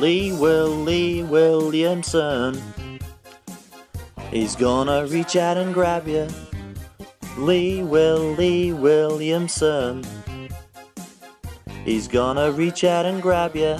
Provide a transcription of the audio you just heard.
Lee Willie Williamson. He's gonna reach out and grab you. Lee Willie Williamson. He's gonna reach out and grab you.